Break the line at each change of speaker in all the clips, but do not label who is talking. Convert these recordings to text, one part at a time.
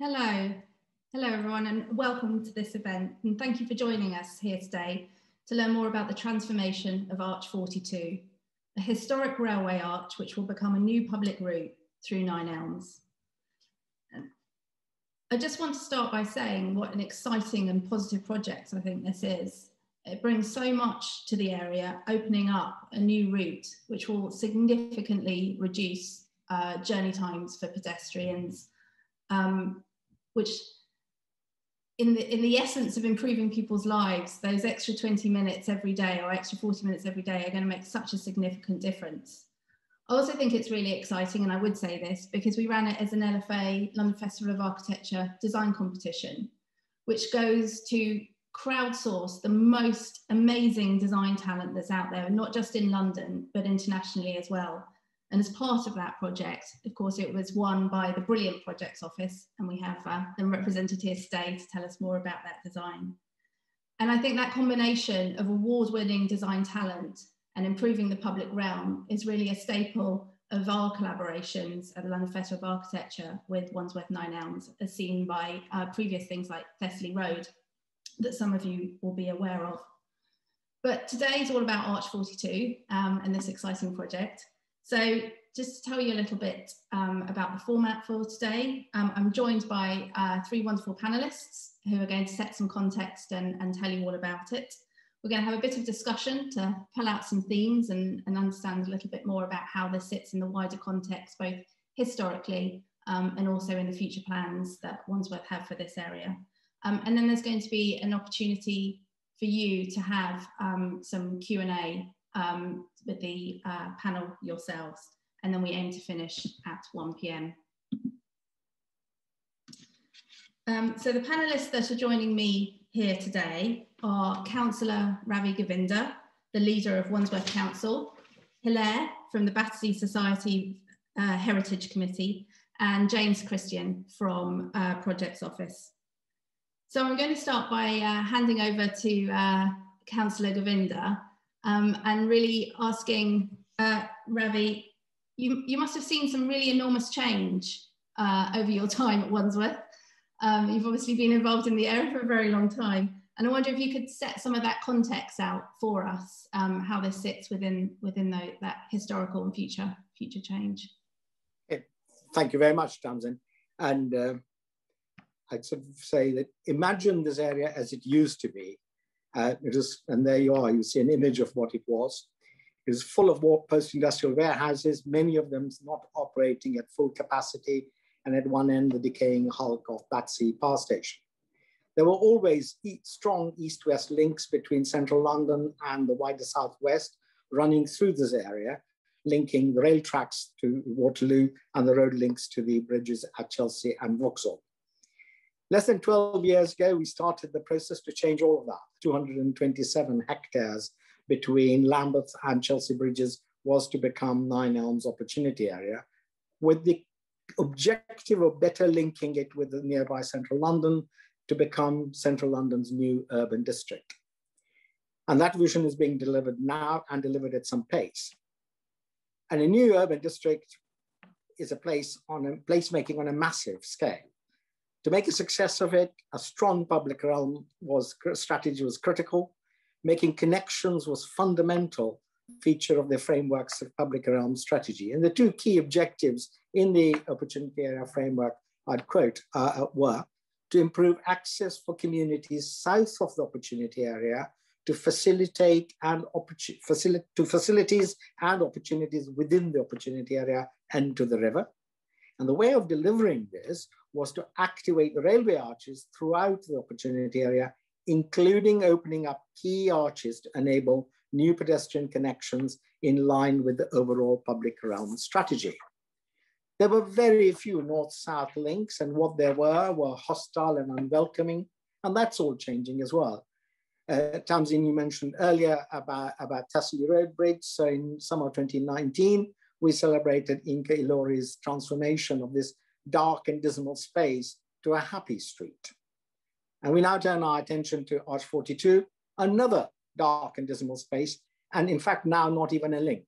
Hello. Hello, everyone, and welcome to this event. And thank you for joining us here today to learn more about the transformation of Arch 42, a historic railway arch which will become a new public route through Nine Elms. I just want to start by saying what an exciting and positive project I think this is. It brings so much to the area, opening up a new route, which will significantly reduce uh, journey times for pedestrians, um, which in the, in the essence of improving people's lives, those extra 20 minutes every day or extra 40 minutes every day are going to make such a significant difference. I also think it's really exciting, and I would say this because we ran it as an LFA London Festival of Architecture design competition, which goes to crowdsource the most amazing design talent that's out there, not just in London, but internationally as well. And as part of that project, of course, it was won by the Brilliant Projects Office, and we have uh, them represented here today to tell us more about that design. And I think that combination of award-winning design talent and improving the public realm is really a staple of our collaborations at the London Festival of Architecture with Wandsworth Nine Elms, as seen by uh, previous things like Thessaly Road that some of you will be aware of. But today is all about Arch 42 um, and this exciting project. So just to tell you a little bit um, about the format for today, um, I'm joined by uh, three wonderful panelists who are going to set some context and, and tell you all about it. We're going to have a bit of discussion to pull out some themes and, and understand a little bit more about how this sits in the wider context, both historically um, and also in the future plans that Wandsworth have for this area. Um, and then there's going to be an opportunity for you to have um, some Q&A um, with the uh, panel yourselves. And then we aim to finish at 1 p.m. Um, so the panelists that are joining me here today are Councillor Ravi Govindia, the leader of Wandsworth Council, Hilaire from the Battersea Society uh, Heritage Committee, and James Christian from uh, Projects Office. So I'm going to start by uh, handing over to uh, Councillor Govindia um, and really asking uh, Ravi, you, you must have seen some really enormous change uh, over your time at Wandsworth. Um, you've obviously been involved in the area for a very long time. And I wonder if you could set some of that context out for us, um, how this sits within, within the, that historical and future, future change.
Thank you very much, Tamsin. And uh, I'd sort of say that imagine this area as it used to be. Uh, it is, and there you are, you see an image of what it was. It is full of post-industrial warehouses, many of them not operating at full capacity, and at one end, the decaying hulk of Battersea Power Station. There were always strong east-west links between central London and the wider southwest running through this area, linking the rail tracks to Waterloo and the road links to the bridges at Chelsea and Vauxhall. Less than 12 years ago, we started the process to change all of that. 227 hectares between Lambeth and Chelsea bridges was to become Nine Elms Opportunity Area with the objective of better linking it with the nearby central London to become central London's new urban district. And that vision is being delivered now and delivered at some pace. And a new urban district is a place on a placemaking on a massive scale. To make a success of it, a strong public realm was strategy was critical. Making connections was fundamental feature of the frameworks of public realm strategy. And the two key objectives in the opportunity area framework, I'd quote, uh, were to improve access for communities south of the opportunity area to facilitate and facil to facilities and opportunities within the opportunity area and to the river. And the way of delivering this was to activate the railway arches throughout the opportunity area, including opening up key arches to enable new pedestrian connections in line with the overall public realm strategy. There were very few north-south links and what there were were hostile and unwelcoming, and that's all changing as well. Uh, Tamsin, you mentioned earlier about, about Thessaly Road Bridge. So in summer 2019, we celebrated Yinka Ilori's transformation of this dark and dismal space to a happy street. And we now turn our attention to Arch 42, another dark and dismal space, and in fact, now not even a link.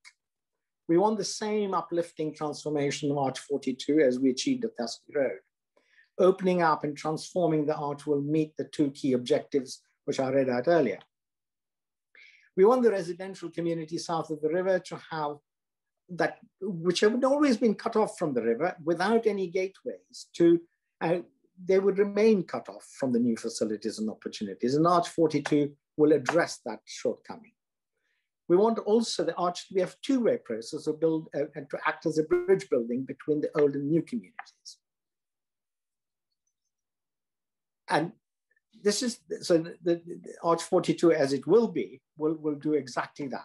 We want the same uplifting transformation of Arch 42 as we achieved at Thessaly Road. opening up and transforming the arch will meet the two key objectives, which I read out earlier. We want the residential community south of the river to have that, which have always been cut off from the river without any gateways, to uh, they would remain cut off from the new facilities and opportunities. And Arch 42 will address that shortcoming. We want also the arch to a two-way process of build uh, and to act as a bridge building between the old and new communities. And this is, so the, the, the Arch 42 as it will be, will, will do exactly that.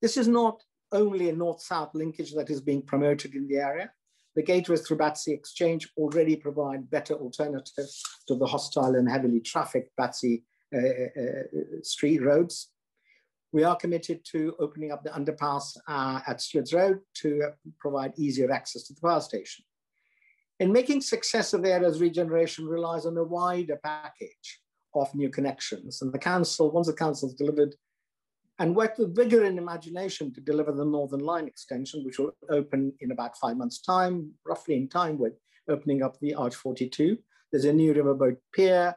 This is not only a north-south linkage that is being promoted in the area. The gateways through Battersea Exchange already provide better alternatives to the hostile and heavily trafficked Battersea uh, uh, uh, street roads. We are committed to opening up the underpass uh, at Stewarts Road to provide easier access to the power station. In making success of the area's regeneration relies on a wider package of new connections. And the council, once the council has delivered and worked with vigor and imagination to deliver the Northern Line extension, which will open in about five months' time, roughly in time with opening up the Arch 42. There's a new riverboat pier.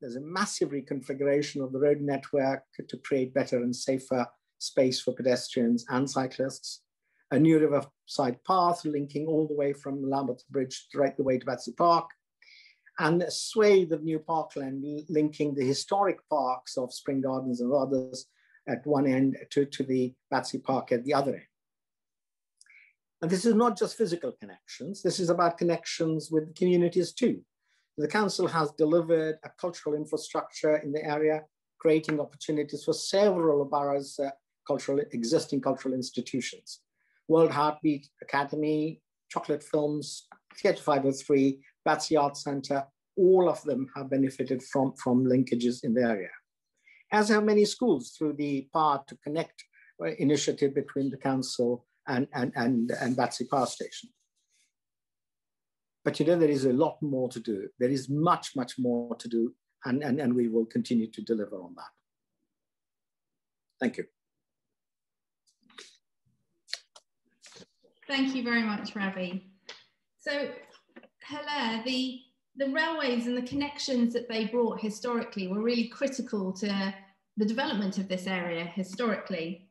There's a massive reconfiguration of the road network to create better and safer space for pedestrians and cyclists. A new riverside path linking all the way from Lambeth Bridge right the way to Battersea Park. And a swathe of new parkland linking the historic parks of Spring Gardens and others at one end to, to the Battersea Park at the other end. And this is not just physical connections, this is about connections with communities too. The council has delivered a cultural infrastructure in the area, creating opportunities for several of boroughs' uh, cultural, existing cultural institutions. World Heartbeat Academy, Chocolate Films, Theatre 503, Battersea Arts Centre, all of them have benefited from, from linkages in the area as have many schools through the Power to Connect uh, initiative between the council and, and, and, and Battersea Power Station. But you know, there is a lot more to do. There is much, much more to do, and, and, and we will continue to deliver on that. Thank you.
Thank you very much, Ravi. So, Hilaire, the the railways and the connections that they brought historically were really critical to the development of this area historically.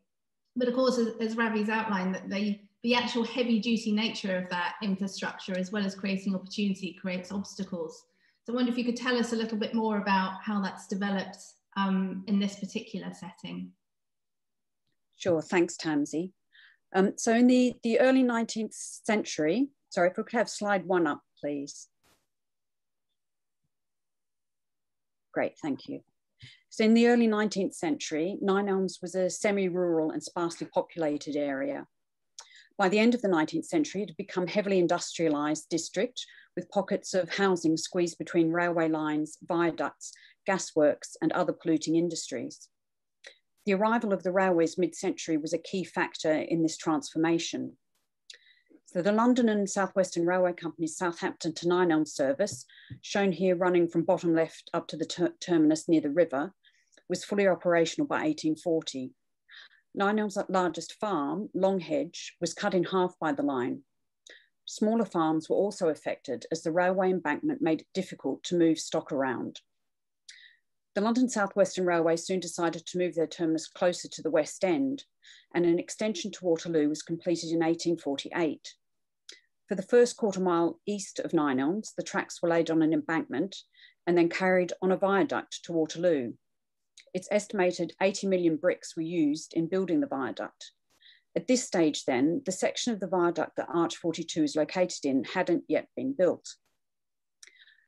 But of course, as, as Ravi's outlined, that the actual heavy duty nature of that infrastructure, as well as creating opportunity, creates obstacles. So I wonder if you could tell us a little bit more about how that's developed um, in this particular setting.
Sure, thanks, Tamsie. Um, so in the, the early 19th century, sorry, if we could have slide one up, please. Great, thank you. So in the early 19th century, Nine Elms was a semi-rural and sparsely populated area. By the end of the 19th century, it had become a heavily industrialized district with pockets of housing squeezed between railway lines, viaducts, gasworks, and other polluting industries. The arrival of the railways mid-century was a key factor in this transformation. So the London and Southwestern Railway Company's Southampton to Nine Elms service, shown here running from bottom left up to the ter terminus near the river, was fully operational by 1840. Nine Elms' largest farm, Longhedge, was cut in half by the line. Smaller farms were also affected as the railway embankment made it difficult to move stock around. The London South Western Railway soon decided to move their terminus closer to the West End, and an extension to Waterloo was completed in 1848. For the first quarter mile east of Nine Elms, the tracks were laid on an embankment and then carried on a viaduct to Waterloo. It's estimated 80 million bricks were used in building the viaduct. At this stage, then, the section of the viaduct that Arch 42 is located in hadn't yet been built.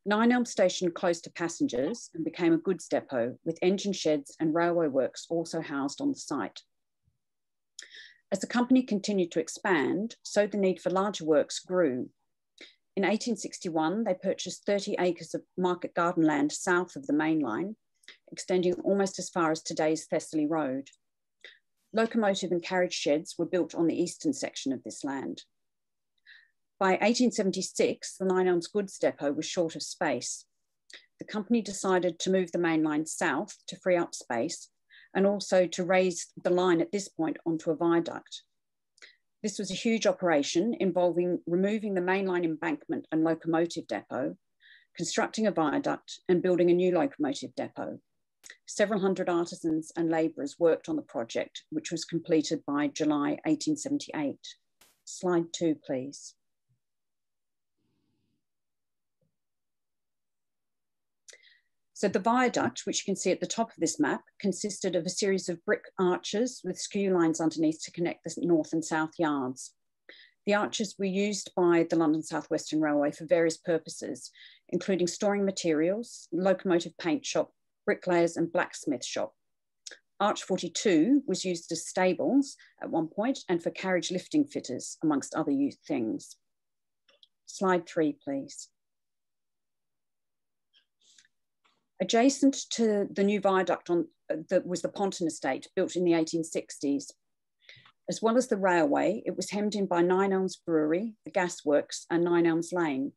Nine Elm Station closed to passengers and became a goods depot with engine sheds and railway works also housed on the site. As the company continued to expand, so the need for larger works grew. In 1861, they purchased 30 acres of market garden land south of the main line, extending almost as far as today's Thessaly Road. Locomotive and carriage sheds were built on the eastern section of this land. By 1876, the Nine Elms goods depot was short of space. The company decided to move the main line south to free up space and also to raise the line at this point onto a viaduct. This was a huge operation involving removing the mainline embankment and locomotive depot, constructing a viaduct and building a new locomotive depot. Several hundred artisans and labourers worked on the project, which was completed by July 1878. Slide two, please. So the viaduct, which you can see at the top of this map, consisted of a series of brick arches with skew lines underneath to connect the north and south yards. The arches were used by the London South Western Railway for various purposes, including storing materials, locomotive paint shop, bricklayers and blacksmith shop. Arch 42 was used as stables at one point and for carriage lifting fitters, amongst other things. Slide three, please. Adjacent to the new viaduct on, uh, that was the Ponton estate, built in the 1860s. As well as the railway, it was hemmed in by Nine Elms Brewery, the gasworks, and Nine Elms Lane.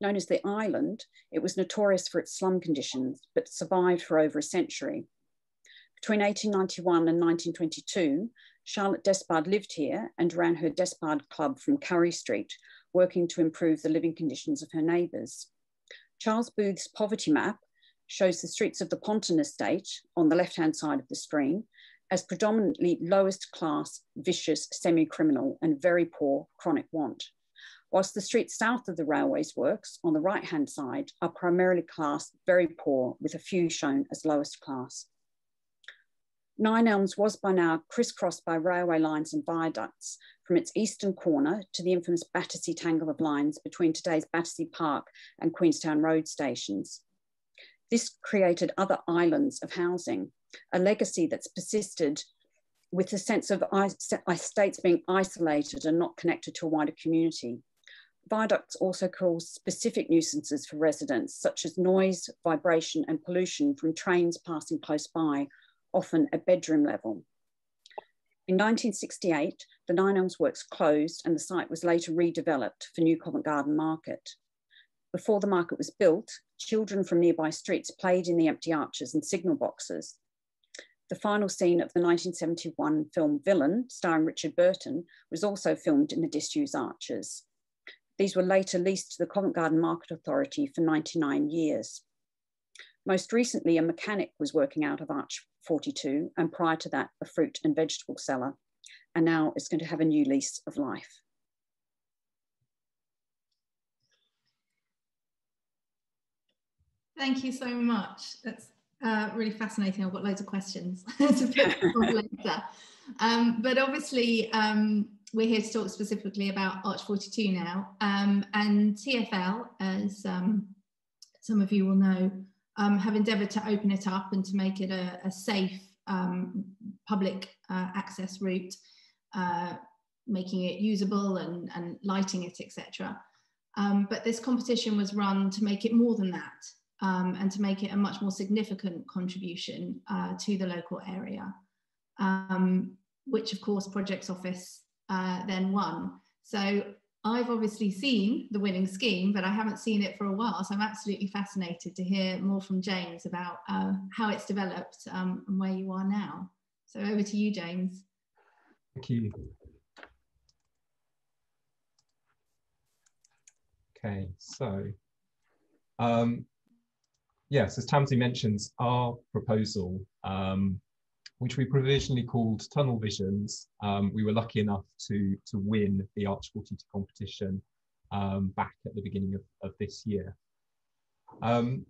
Known as the Island, it was notorious for its slum conditions, but survived for over a century. Between 1891 and 1922, Charlotte Despard lived here and ran her Despard Club from Currie Street, working to improve the living conditions of her neighbours. Charles Booth's poverty map shows the streets of the Ponton estate on the left-hand side of the screen as predominantly lowest class, vicious, semi-criminal and very poor chronic want. Whilst the streets south of the railways works on the right-hand side are primarily classed very poor with a few shown as lowest class. Nine Elms was by now crisscrossed by railway lines and viaducts from its eastern corner to the infamous Battersea tangle of lines between today's Battersea Park and Queenstown Road stations. This created other islands of housing, a legacy that's persisted with a sense of estates being isolated and not connected to a wider community. Viaducts also cause specific nuisances for residents, such as noise, vibration, and pollution from trains passing close by, often at bedroom level. In 1968, the Nine Elms Works closed and the site was later redeveloped for New Covent Garden Market. Before the market was built, children from nearby streets played in the empty arches and signal boxes. The final scene of the 1971 film Villain, starring Richard Burton, was also filmed in the disused arches. These were later leased to the Covent Garden Market Authority for 99 years. Most recently, a mechanic was working out of Arch 42, and prior to that, a fruit and vegetable seller. And now it's going to have a new lease of life.
Thank you so much. That's uh, really fascinating. I've got loads of questions to put later. Um, but obviously, um, we're here to talk specifically about Arch 42 now. Um, and TFL, as um, some of you will know, um, have endeavoured to open it up and to make it a, a safe um, public uh, access route, uh, making it usable and, and lighting it, etc. but this competition was run to make it more than that um, and to make it a much more significant contribution uh, to the local area, um, which of course Projects Office uh, then won. So I've obviously seen the winning scheme, but I haven't seen it for a while. So I'm absolutely fascinated to hear more from James about uh, how it's developed um, and where you are now. So over to you, James.
Thank you. Okay, so um, yes, as Tamsin mentions, our proposal, um, which we provisionally called Tunnel Visions, um, we were lucky enough to, to win the Arch 42 competition um, back at the beginning of, of this year. Um,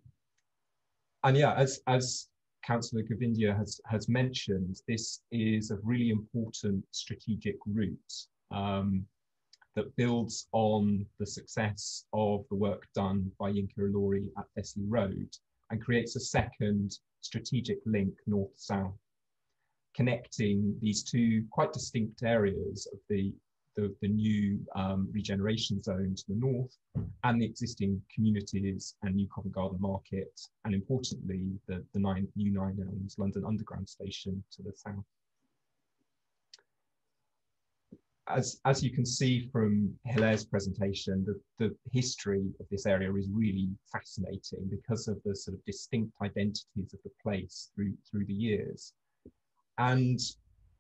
and yeah, as, as Councillor Govindia has, has mentioned, this is a really important strategic route um, that builds on the success of the work done by Yinka Ilori at Thessaly Road and creates a second strategic link north-south, connecting these two quite distinct areas of the, the, the new um, regeneration zone to the north and the existing communities and New Covent Garden Market, and importantly, the, the nine, new Nine Elms London Underground station to the south as, as you can see from Hilaire's presentation, the, the history of this area is really fascinating because of the sort of distinct identities of the place through, through the years. And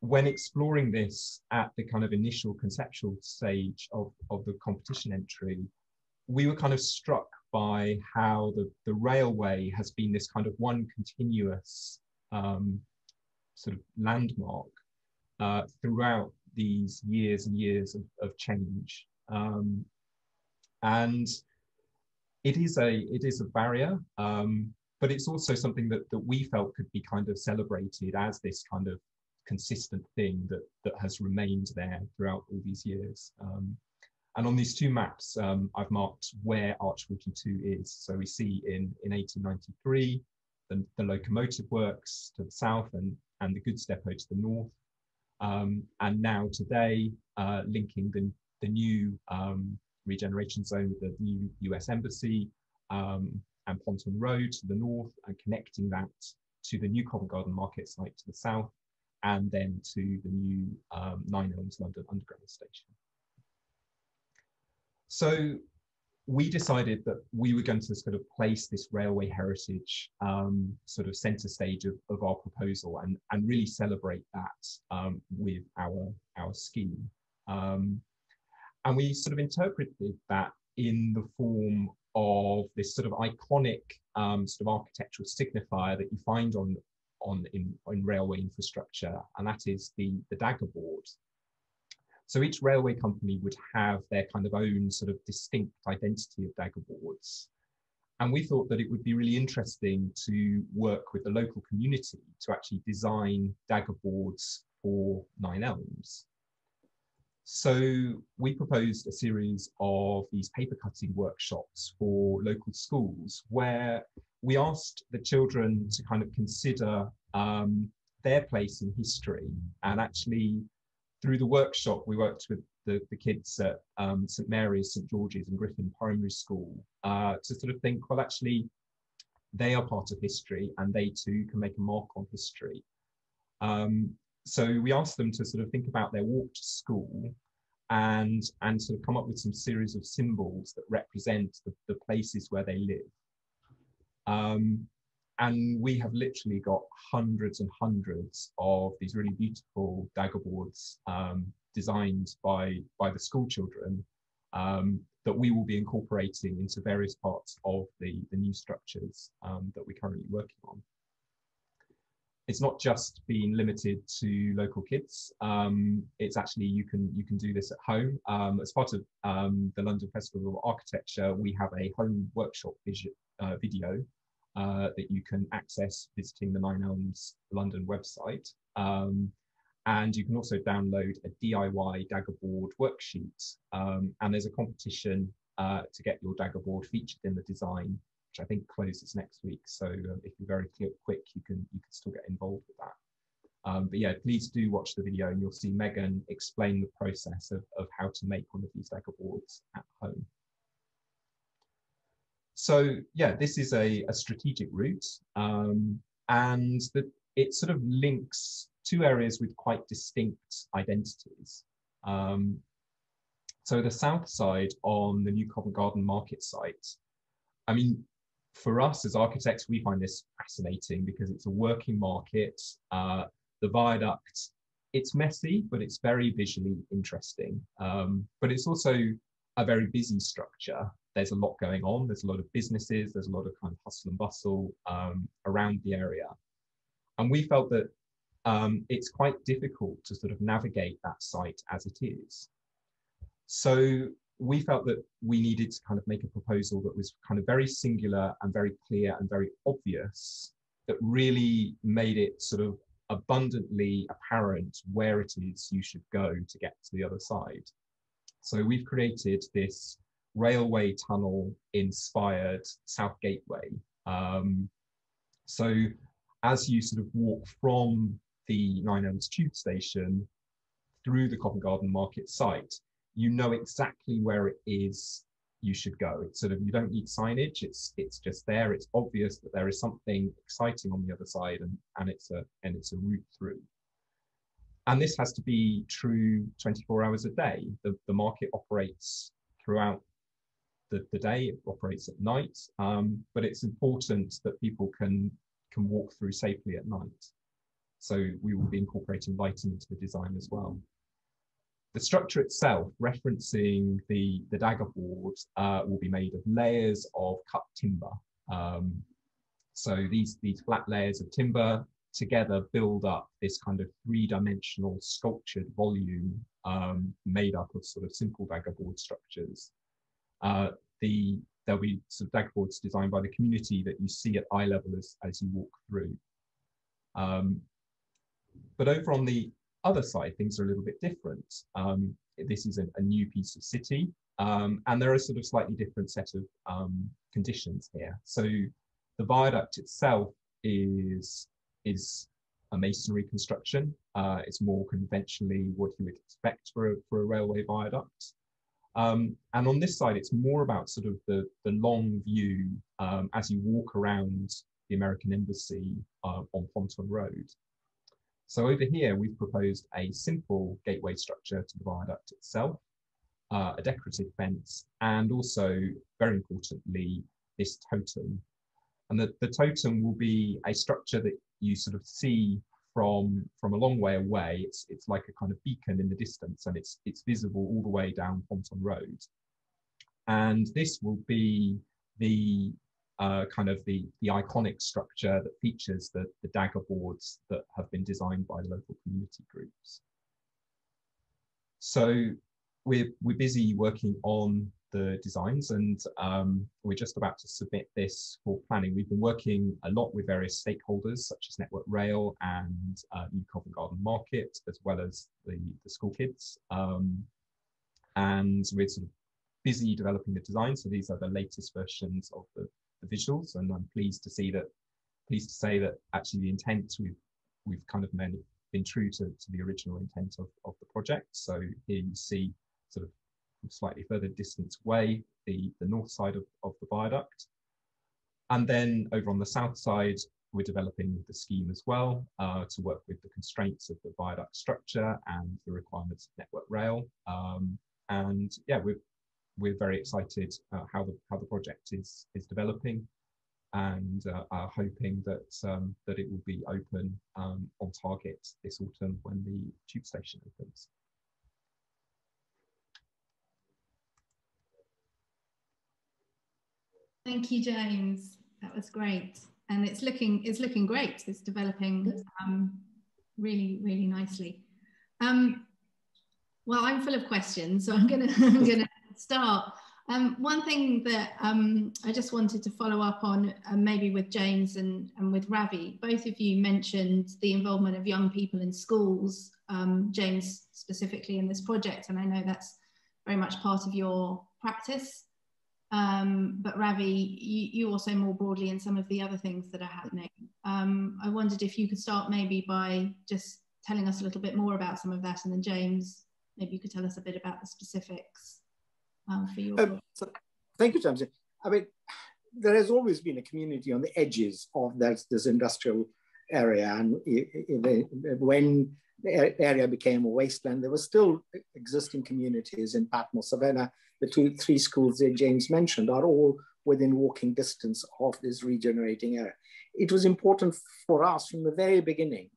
when exploring this at the kind of initial conceptual stage of, of the competition entry, we were kind of struck by how the, the railway has been this kind of one continuous um, sort of landmark uh, throughout these years and years of, of change. Um, and it is a it is a barrier, um, but it's also something that, that we felt could be kind of celebrated as this kind of consistent thing that, that has remained there throughout all these years. Um, and on these two maps, um, I've marked where Arch 42 is. So we see in, in 1893, the, the locomotive works to the south and, and the goods depot to the north. Um, and now today, uh, linking the, the new um, regeneration zone with the new US Embassy um, and Ponton Road to the north and connecting that to the new Covent Garden Market site to the south and then to the new um, Nine Elms London Underground Station. So we decided that we were going to sort of place this railway heritage um, sort of center stage of, of our proposal and, and really celebrate that um, with our, our scheme. Um, and we sort of interpreted that in the form of this sort of iconic um, sort of architectural signifier that you find on, on in, in railway infrastructure, and that is the, the dagger board. So each railway company would have their kind of own sort of distinct identity of dagger boards. And we thought that it would be really interesting to work with the local community to actually design dagger boards for Nine Elms. So we proposed a series of these paper cutting workshops for local schools where we asked the children to kind of consider um, their place in history and actually through the workshop we worked with the, the kids at um, St Mary's, St George's and Griffin Primary School uh, to sort of think, well actually they are part of history and they too can make a mark on history. Um, so we asked them to sort of think about their walk to school and and sort of come up with some series of symbols that represent the, the places where they live. Um, and we have literally got hundreds and hundreds of these really beautiful dagger boards um, designed by by the school children um, that we will be incorporating into various parts of the, the new structures um, that we're currently working on it's not just being limited to local kids. Um, it's actually you can you can do this at home. Um, as part of um, the London Festival of Architecture, we have a home workshop uh, video uh, that you can access visiting the Nine Elms London website. Um, and you can also download a DIY daggerboard worksheet. Um, and there's a competition uh, to get your daggerboard featured in the design which I think closes next week. So um, if you're very quick, you can you can still get involved with that. Um, but yeah, please do watch the video and you'll see Megan explain the process of, of how to make one of these dagger boards at home. So yeah, this is a, a strategic route um, and the, it sort of links two areas with quite distinct identities. Um, so the south side on the new Covent Garden market site, I mean, for us as architects, we find this fascinating because it's a working market. Uh, the viaduct, it's messy, but it's very visually interesting. Um, but it's also a very busy structure. There's a lot going on. There's a lot of businesses. There's a lot of kind of hustle and bustle um, around the area. And we felt that um, it's quite difficult to sort of navigate that site as it is. So we felt that we needed to kind of make a proposal that was kind of very singular and very clear and very obvious that really made it sort of abundantly apparent where it is you should go to get to the other side. So we've created this railway tunnel inspired South Gateway. Um, so as you sort of walk from the Nine Elms tube station through the Covent Garden Market site, you know exactly where it is you should go. It's sort of you don't need signage. It's it's just there. It's obvious that there is something exciting on the other side, and and it's a and it's a route through. And this has to be true 24 hours a day. The the market operates throughout the, the day. It operates at night, um, but it's important that people can can walk through safely at night. So we will be incorporating lighting into the design as well. The structure itself, referencing the, the dagger board, uh, will be made of layers of cut timber. Um, so these, these flat layers of timber together build up this kind of three-dimensional sculptured volume um, made up of sort of simple dagger board structures. Uh, the, there'll be some dagger boards designed by the community that you see at eye level as, as you walk through. Um, but over on the other side, things are a little bit different. Um, this is a, a, new piece of city, um, and there are sort of slightly different set of um, conditions here. So the viaduct itself is is a masonry construction. Uh, it's more conventionally what you would expect for a, for a railway viaduct. Um, and on this side, it's more about sort of the, the long view um, as you walk around the American Embassy uh, on Ponton Road. So over here, we've proposed a simple gateway structure to the viaduct itself, uh, a decorative fence, and also, very importantly, this totem. And the, the totem will be a structure that you sort of see from from a long way away. It's it's like a kind of beacon in the distance, and it's it's visible all the way down Ponton Road. And this will be the uh, kind of the the iconic structure that features the the dagger boards that have been designed by local community groups. So we're we're busy working on the designs and um, we're just about to submit this for planning. We've been working a lot with various stakeholders such as Network Rail and uh, New Covent Garden Market, as well as the, the school kids. Um, and we're sort of busy developing the design. So these are the latest versions of the, the visuals. And I'm pleased to see that, pleased to say that actually the intent we've, we've kind of been true to, to the original intent of, of the project. So here you see sort of slightly further distance away, the, the north side of, of the viaduct. And then over on the south side, we're developing the scheme as well uh, to work with the constraints of the viaduct structure and the requirements of Network Rail. Um, and yeah, we're, we're very excited uh, how, the, how the project is, is developing and uh, are hoping that, um, that it will be open um, on target this autumn when the tube station opens.
Thank you, James. That was great. And it's looking, it's looking great. It's developing um, really, really nicely. Um, well, I'm full of questions, so I'm gonna, I'm gonna start. Um, one thing that um, I just wanted to follow up on, uh, maybe with James and, and with Ravi, both of you mentioned the involvement of young people in schools, um, James specifically in this project, and I know that's very much part of your practice. Um, but Ravi, you, you, also more broadly in some of the other things that are happening. Um, I wondered if you could start maybe by just telling us a little bit more about some of that, and then James, maybe you could tell us a bit about the specifics um, for your. Um,
so, thank you, James. I mean, there has always been a community on the edges of that, this industrial area, and when the area became a wasteland, there were still existing communities in Patmore, Savona, the two, three schools that James mentioned are all within walking distance of this regenerating area. It was important for us from the very beginning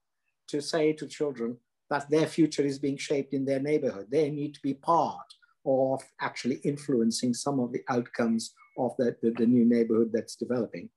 to say to children that their future is being shaped in their neighborhood. They need to be part of actually influencing some of the outcomes of the, the, the new neighborhood that's developing.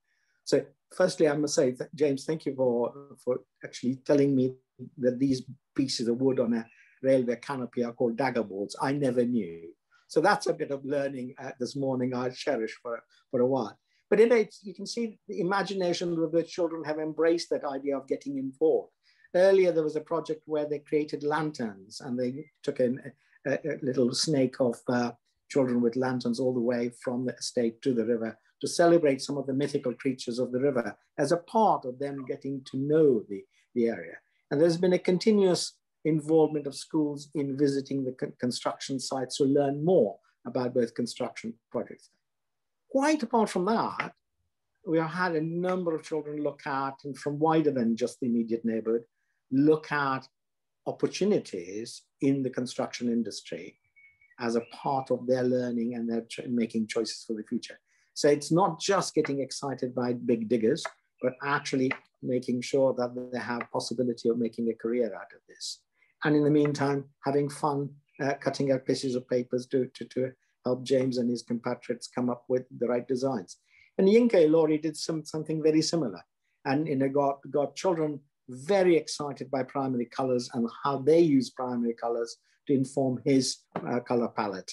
So firstly, I must say, James, thank you for, for actually telling me that these pieces of wood on a railway canopy are called dagger boards. I never knew. So that's a bit of learning uh, this morning I cherish for, for a while. But in it, you can see the imagination with which children have embraced that idea of getting involved. Earlier, there was a project where they created lanterns and they took in a, a little snake of uh, children with lanterns all the way from the estate to the river to celebrate some of the mythical creatures of the river as a part of them getting to know the, the area. And there's been a continuous involvement of schools in visiting the construction sites to learn more about both construction projects. Quite apart from that, we have had a number of children look at, and from wider than just the immediate neighborhood, look at opportunities in the construction industry as a part of their learning and their making choices for the future. So it's not just getting excited by big diggers, but actually making sure that they have possibility of making a career out of this. And in the meantime, having fun uh, cutting out pieces of papers to, to, to help James and his compatriots come up with the right designs. And Yinka Ilori did some, something very similar and you know, got, got children very excited by primary colors and how they use primary colors to inform his uh, color palette.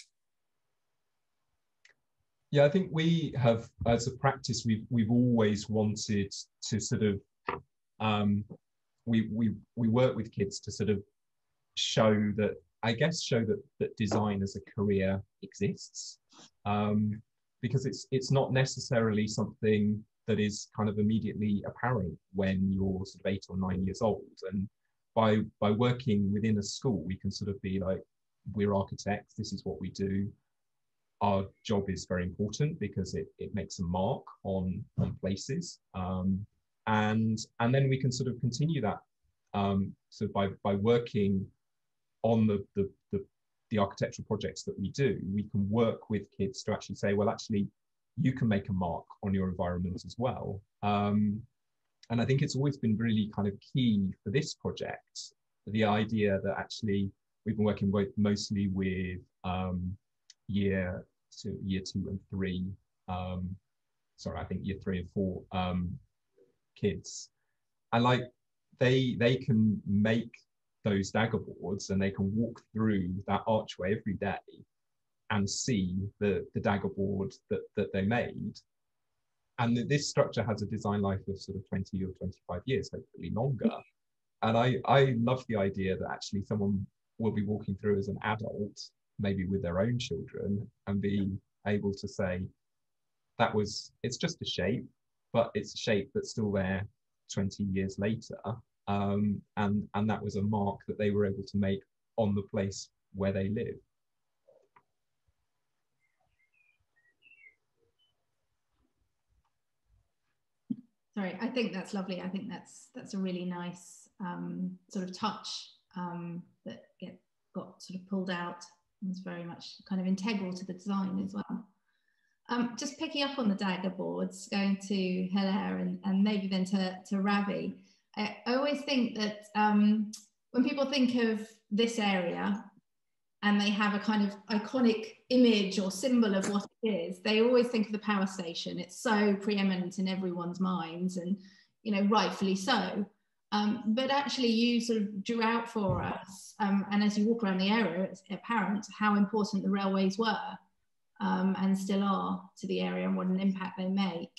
Yeah, I think we have, as a practice, we've we've always wanted to sort of, um, we we we work with kids to sort of show that, I guess, show that that design as a career exists, um, because it's it's not necessarily something that is kind of immediately apparent when you're sort of eight or nine years old, and by by working within a school, we can sort of be like, we're architects, this is what we do our job is very important because it, it makes a mark on on places. Um, and and then we can sort of continue that. Um, so by by working on the, the, the the architectural projects that we do we can work with kids to actually say well actually you can make a mark on your environment as well. Um, and I think it's always been really kind of key for this project the idea that actually we've been working with mostly with um, year to year two and three. Um, sorry, I think year three and four um, kids, and like they they can make those dagger boards and they can walk through that archway every day and see the the dagger board that that they made. And this structure has a design life of sort of 20 or 25 years, hopefully longer. And I, I love the idea that actually someone will be walking through as an adult maybe with their own children and be able to say that was it's just a shape but it's a shape that's still there 20 years later. Um, and and that was a mark that they were able to make on the place where they live.
Sorry i think that's lovely. I think that's that's a really nice um, sort of touch um, that get got sort of pulled out was very much kind of integral to the design as well. Um, just picking up on the dagger boards, going to Hilaire and, and maybe then to, to Ravi, I, always think that um, when people think of this area and they have a kind of iconic image or symbol of what it is, they always think of the power station. It's so preeminent in everyone's minds and, you know, rightfully so. Um, but actually, you sort of drew out for us, um, and as you walk around the area, it's apparent how important the railways were um, and still are to the area and what an impact they make.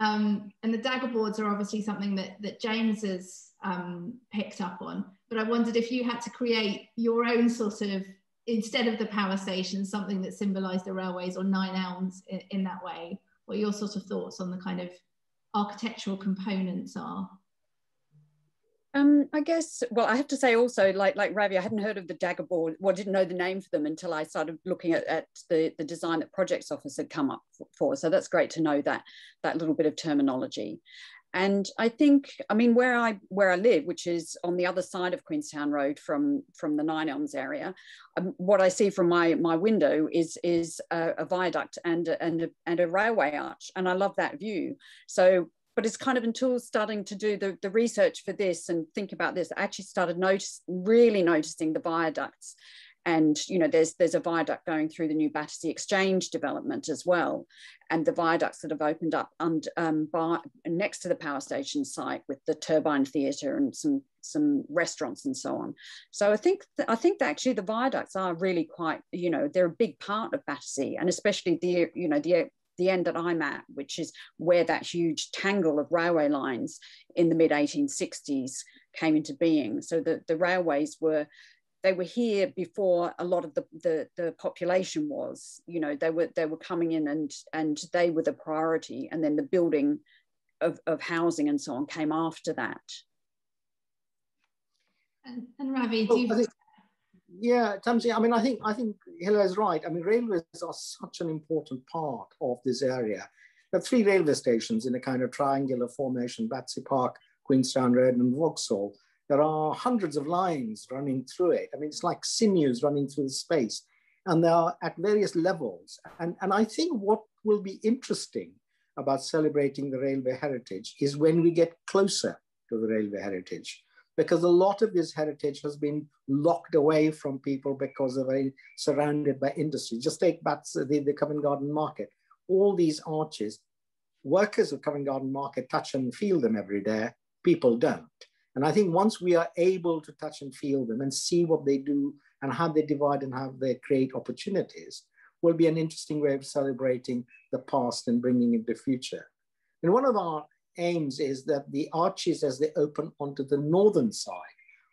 Um, and the dagger boards are obviously something that, that James has um, picked up on. But I wondered if you had to create your own sort of, instead of the power station, something that symbolised the railways or Nine Elms in, in that way, what your sort of thoughts on the kind of architectural components are.
Um, I guess, well, I have to say also, like like Ravi, I hadn't heard of the dagger board, well, didn't know the name for them until I started looking at, at the, the design that Projects Office had come up for. So that's great to know that that little bit of terminology. And I think, I mean, where I where I live, which is on the other side of Queenstown Road from from the Nine Elms area, um, what I see from my my window is is a, a viaduct and and a, and a railway arch, and I love that view. So but it's kind of until starting to do the, the research for this and think about this, I actually started notice, really noticing the viaducts. And you know, there's there's a viaduct going through the new Battersea Exchange development as well, and the viaducts that have opened up and um, by, next to the power station site with the Turbine Theatre and some some restaurants and so on. So I think th- I think actually the viaducts are really quite you know they're a big part of Battersea and especially the you know the the end that I'm at, which is where that huge tangle of railway lines in the mid 1860s came into being. So the, the railways were they were here before a lot of the, the, the population was. You know, they were they were coming in and and they were the priority, and then the building of, of housing and so on came after that.
And, and Ravi, do you,
yeah, Tamsie, I mean, I think I think Hila is right. I mean, railways are such an important part of this area. There are three railway stations in a kind of triangular formation, Battersea Park, Queenstown Road, and Vauxhall. There are hundreds of lines running through it. I mean, it's like sinews running through the space. And they are at various levels. And, and I think what will be interesting about celebrating the railway heritage is when we get closer to the railway heritage because a lot of this heritage has been locked away from people because of a surrounded by industry. Just take back uh, the, the Covent Garden Market. All these arches, workers of Covent Garden Market touch and feel them every day. People don't. And I think once we are able to touch and feel them and see what they do and how they divide and how they create opportunities, will be an interesting way of celebrating the past and bringing in the future. And one of our aims is that the arches, as they open onto the northern side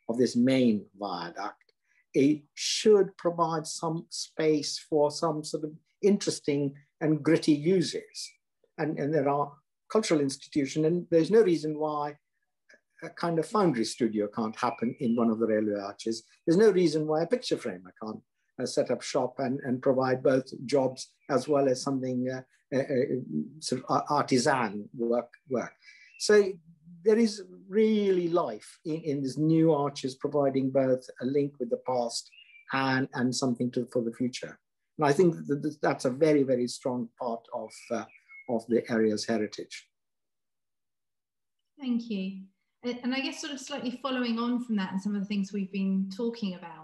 of this main viaduct, it should provide some space for some sort of interesting and gritty uses. And, and there are cultural institutions, and there's no reason why a kind of foundry studio can't happen in one of the railway arches. There's no reason why a picture framer can't set up shop and, and provide both jobs as well as something uh, uh, uh sort of artisan work. work. So there is really life in, in these new arches, providing both a link with the past and, and something to, for the future. And I think that that's a very, very strong part of, uh, of the area's heritage.
Thank you. And I guess sort of slightly following on from that and some of the things we've been talking about,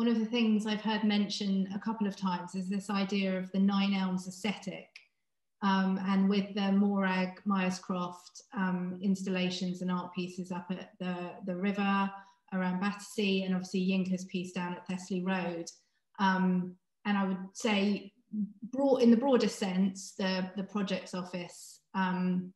one of the things I've heard mentioned a couple of times is this idea of the Nine Elms aesthetic. Um, and with the Morag Myerscough um, installations and art pieces up at the, the river around Battersea and obviously Yinka's piece down at Thessaly Road. Um, and I would say broad, in the broader sense, the, the projects office um,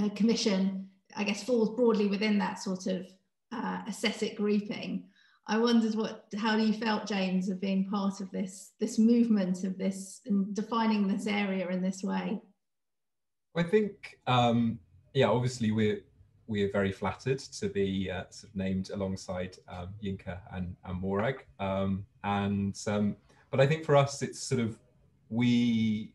uh, commission I guess falls broadly within that sort of uh, aesthetic grouping. I wondered what how do you felt, James, of being part of this this movement of this and defining this area in this way.
I think, um, yeah, obviously we're we are very flattered to be uh, sort of named alongside um, Yinka and, and Morag, um, and um, but I think for us it's sort of we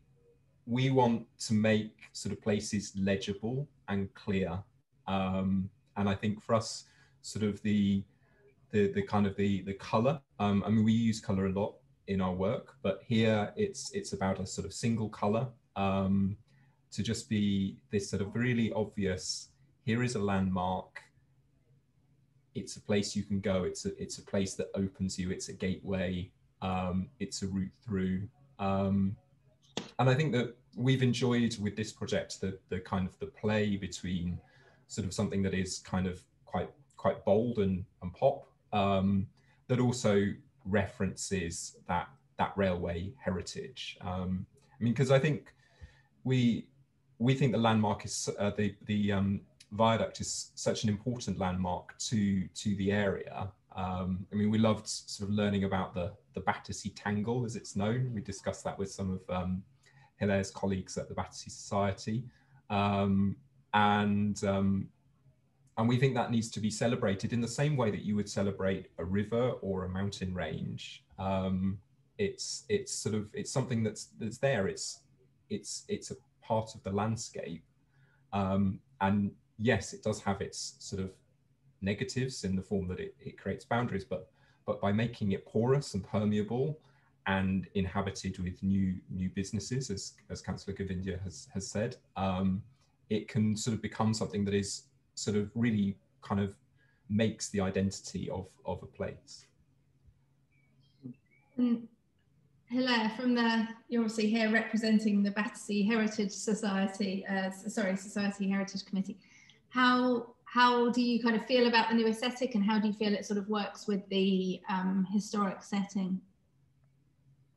we want to make sort of places legible and clear um, and I think for us, sort of the the, the kind of the the color. Um, I mean, we use color a lot in our work, but here it's it's about a sort of single color um, to just be this sort of really obvious. Here is a landmark. It's a place you can go. It's a it's a place that opens you. It's a gateway. Um, it's a route through. Um, and I think that we've enjoyed with this project the the kind of the play between sort of something that is kind of quite quite bold and, and pop um, that also references that that railway heritage. Um, I mean, because I think we we think the landmark is uh, the the um, viaduct is such an important landmark to to the area. Um, I mean, we loved sort of learning about the the Battersea Tangle, as it's known. We discussed that with some of um, Hilaire's colleagues at the Battersea Society. Um, and um, and we think that needs to be celebrated in the same way that you would celebrate a river or a mountain range. Um, it's it's sort of it's something that's that's there. It's it's it's a part of the landscape, um, and yes, it does have its sort of negatives in the form that it, it creates boundaries, but but by making it porous and permeable and inhabited with new new businesses, as as Councillor Govindia has has said, um, it can sort of become something that is sort of really kind of makes the identity of, of a place.
And Hilaire, from the, you're obviously here representing the Battersea Heritage Society, uh, sorry, Society Heritage Committee. How, how do you kind of feel about the new aesthetic and how do you feel it sort of works with the um, historic setting?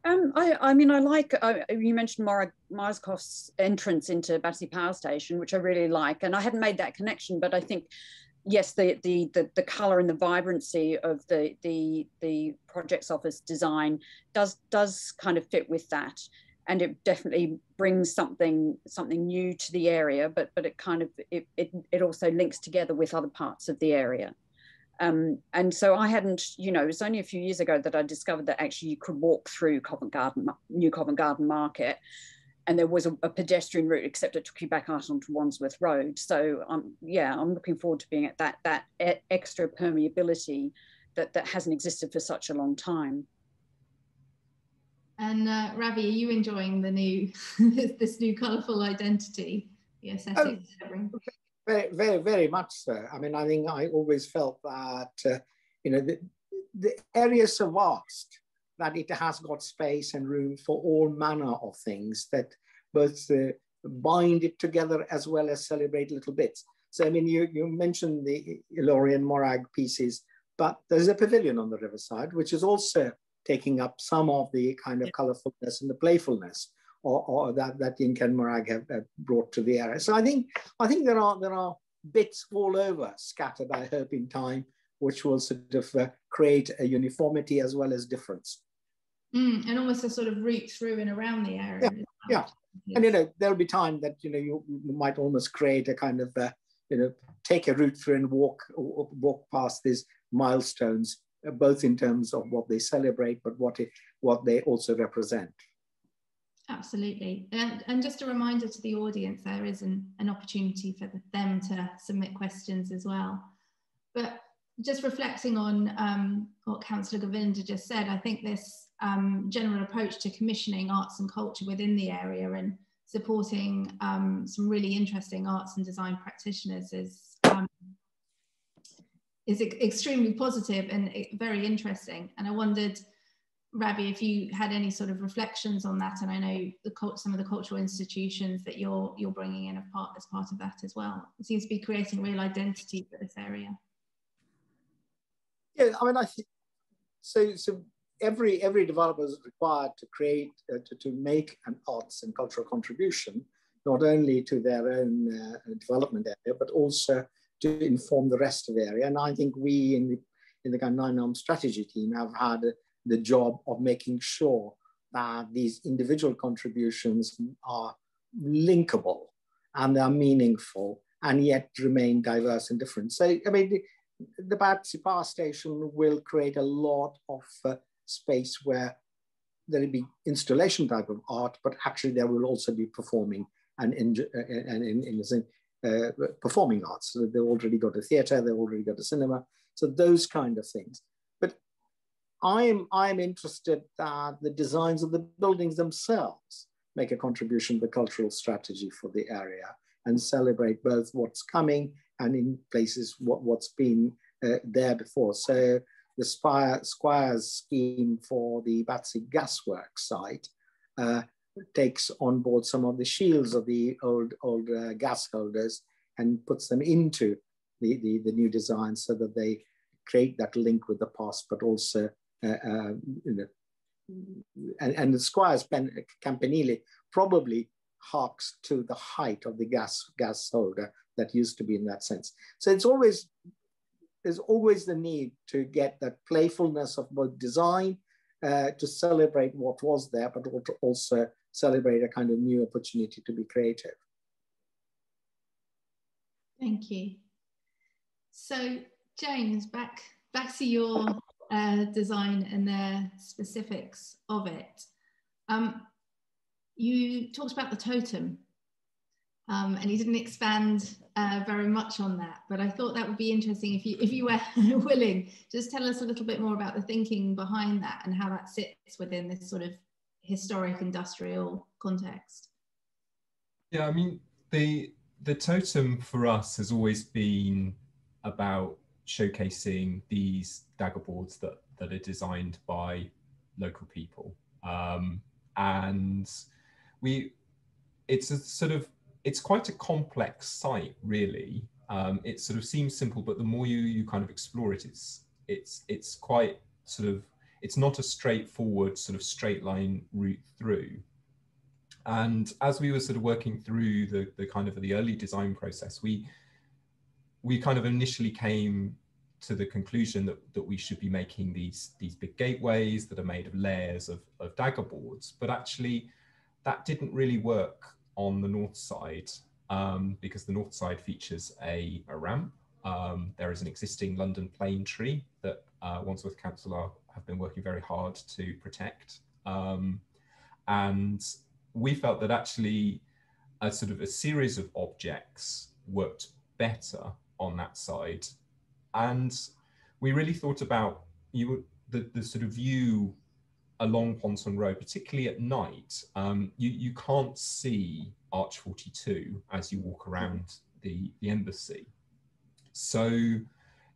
Um, I, I, mean, I like, uh, you mentioned Morag Myerscough's entrance into Battersea Power Station, which I really like. And I hadn't made that connection, but I think, yes, the, the, the, the color and the vibrancy of the, the, the project's office design does, does kind of fit with that. And it definitely brings something, something new to the area, but, but it kind of, it, it, it also links together with other parts of the area. Um, and so I hadn't, you know, it was only a few years ago that I discovered that actually you could walk through Covent Garden, New Covent Garden Market, and there was a, a pedestrian route, except it took you back out onto Wandsworth Road. So, um, yeah, I'm looking forward to being at that that extra permeability that that hasn't existed for such a long time.
And uh, Ravi, are you enjoying the new this new colourful identity Yes, aesthetic
oh, very, very, very much so. I mean, I think I always felt that uh, you know the, the area is so vast that it has got space and room for all manner of things that both uh, bind it together as well as celebrate little bits. So, I mean, you, you mentioned the Lorien Morag pieces, but there's a pavilion on the riverside, which is also taking up some of the kind of colorfulness and the playfulness or, or that, that and Morag have, have, brought to the area. So I think, I think there are, there are bits all over scattered, I hope, in time, which will sort of uh, create a uniformity as well as difference.
Mm, and almost a sort of route through and around the area.
Yeah, yeah. Yes. and you know there'll be time that you know you, you might almost create a kind of uh, you know take a route through and walk walk past these milestones uh, both in terms of what they celebrate but what it what they also represent
absolutely and, and just a reminder to the audience there is an, an opportunity for them to submit questions as well but just reflecting on um, what councillor govindia just said i think this um, general approach to commissioning arts and culture within the area and supporting um, some really interesting arts and design practitioners is um, is extremely positive and very interesting. And I wondered, Ravi, if you had any sort of reflections on that. And I know the some of the cultural institutions that you're you're bringing in as part as part of that as well. It seems to be creating real identity for this area.
Yeah, I mean, I think so. So every every developer is required to create uh, to, to make an arts and cultural contribution not only to their own uh, development area but also to inform the rest of the area. And i think we in the in the kind of nine strategy team have had the job of making sure that these individual contributions are linkable and they are meaningful and yet remain diverse and different. So i mean the, the Battersea Power Station will create a lot of uh, space where there will be installation type of art, but actually there will also be performing and in, and in, in, in uh, performing arts. So they've already got a theater, they've already got a cinema. So those kind of things. But I'm, I'm interested that the designs of the buildings themselves make a contribution to the cultural strategy for the area and celebrate both what's coming and in places what, what's been uh, there before. So the Spire, Squires scheme for the Battersea Gasworks site uh, takes on board some of the shields of the old, old uh, gas holders and puts them into the, the, the, new design so that they create that link with the past, but also, uh, uh you know, and, and the Squires Campanile probably harks to the height of the gas, gas holder that used to be in that sense. So it's always there's always the need to get that playfulness of both design uh, to celebrate what was there, but also celebrate a kind of new opportunity to be creative.
Thank you. So James, back, back to your uh, design and the specifics of it. Um, you talked about the totem um, and he didn't expand uh, very much on that. But I thought that would be interesting if you if you were willing. Just tell us a little bit more about the thinking behind that and how that sits within this sort of historic industrial context.
Yeah, I mean the the totem for us has always been about showcasing these dagger boards that that are designed by local people um, and we it's a sort of it's quite a complex site, really. Um, it sort of seems simple, but the more you you kind of explore it, it's it's it's quite sort of it's not a straightforward sort of straight line route through. And as we were sort of working through the the kind of the early design process, we we kind of initially came to the conclusion that, that we should be making these these big gateways that are made of layers of, of dagger boards, but actually that didn't really work on the north side um, because the north side features a, a ramp. Um, there is an existing London plane tree that uh, Wandsworth Council are, have been working very hard to protect. Um, and we felt that actually a sort of a series of objects worked better on that side. And we really thought about you the, the sort of view along Ponton Road, particularly at night, um, you, you can't see Arch 42 as you walk around the, the embassy. So